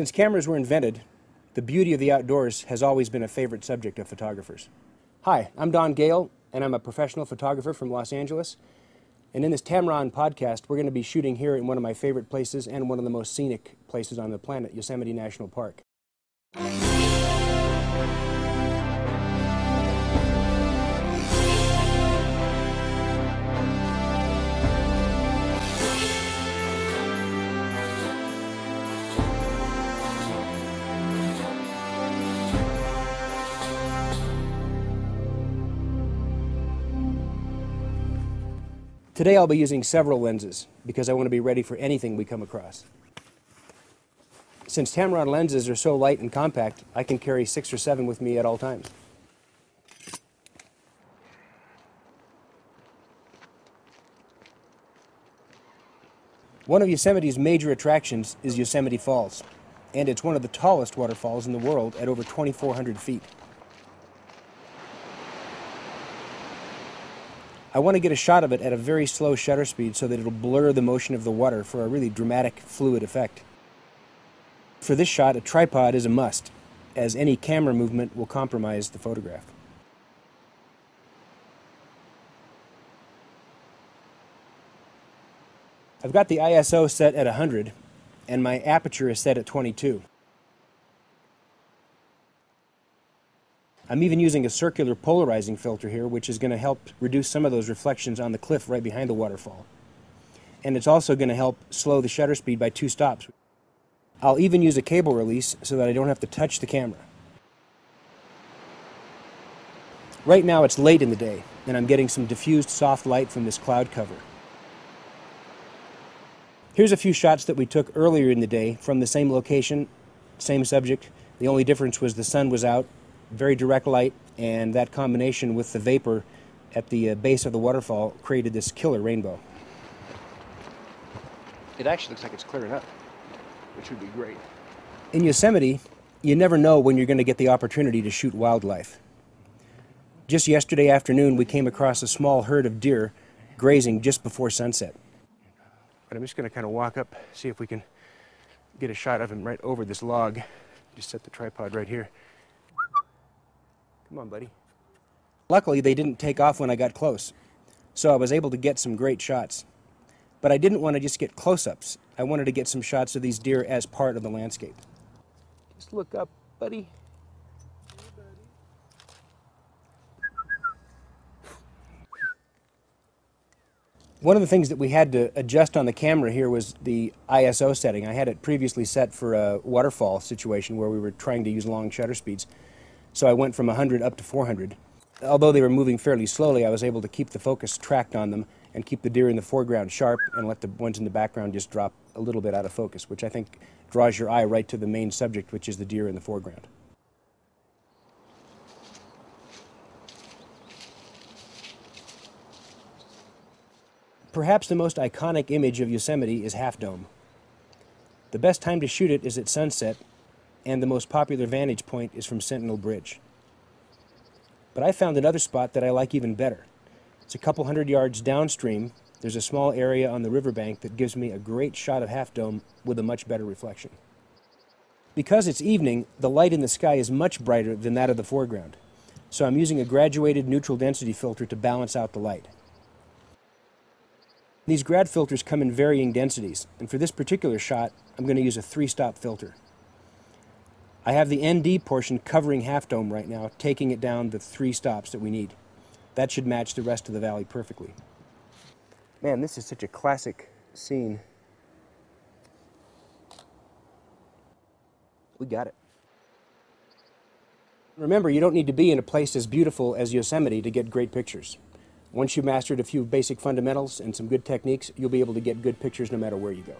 Since cameras were invented, the beauty of the outdoors has always been a favorite subject of photographers. Hi, I'm Don Gale, and I'm a professional photographer from Los Angeles. And in this Tamron podcast, we're going to be shooting here in one of my favorite places and one of the most scenic places on the planet, Yosemite National Park. Today I'll be using several lenses because I want to be ready for anything we come across. Since Tamron lenses are so light and compact, I can carry six or seven with me at all times. One of Yosemite's major attractions is Yosemite Falls, and it's one of the tallest waterfalls in the world at over 2,400 feet. I want to get a shot of it at a very slow shutter speed so that it'll blur the motion of the water for a really dramatic fluid effect. For this shot, a tripod is a must, as any camera movement will compromise the photograph. I've got the ISO set at 100 and my aperture is set at 22. I'm even using a circular polarizing filter here, which is going to help reduce some of those reflections on the cliff right behind the waterfall. And it's also going to help slow the shutter speed by two stops. I'll even use a cable release so that I don't have to touch the camera. Right now it's late in the day, and I'm getting some diffused soft light from this cloud cover. Here's a few shots that we took earlier in the day from the same location, same subject. The only difference was the sun was out very direct light, and that combination with the vapor at the uh, base of the waterfall created this killer rainbow. It actually looks like it's clearing up, which would be great. In Yosemite, you never know when you're going to get the opportunity to shoot wildlife. Just yesterday afternoon, we came across a small herd of deer grazing just before sunset. But I'm just going to kind of walk up, see if we can get a shot of him right over this log. Just set the tripod right here. Come on, buddy. Luckily, they didn't take off when I got close, so I was able to get some great shots. But I didn't want to just get close-ups. I wanted to get some shots of these deer as part of the landscape. Just look up, buddy. One of the things that we had to adjust on the camera here was the ISO setting. I had it previously set for a waterfall situation where we were trying to use long shutter speeds. So I went from 100 up to 400. Although they were moving fairly slowly, I was able to keep the focus tracked on them and keep the deer in the foreground sharp and let the ones in the background just drop a little bit out of focus, which I think draws your eye right to the main subject, which is the deer in the foreground. Perhaps the most iconic image of Yosemite is Half Dome. The best time to shoot it is at sunset and the most popular vantage point is from Sentinel Bridge. But I found another spot that I like even better. It's a couple hundred yards downstream. There's a small area on the riverbank that gives me a great shot of Half Dome with a much better reflection. Because it's evening, the light in the sky is much brighter than that of the foreground. So I'm using a graduated neutral density filter to balance out the light. These grad filters come in varying densities, and for this particular shot, I'm going to use a three-stop filter. I have the ND portion covering Half Dome right now, taking it down the three stops that we need. That should match the rest of the valley perfectly. Man, this is such a classic scene. We got it. Remember, you don't need to be in a place as beautiful as Yosemite to get great pictures. Once you've mastered a few basic fundamentals and some good techniques, you'll be able to get good pictures no matter where you go.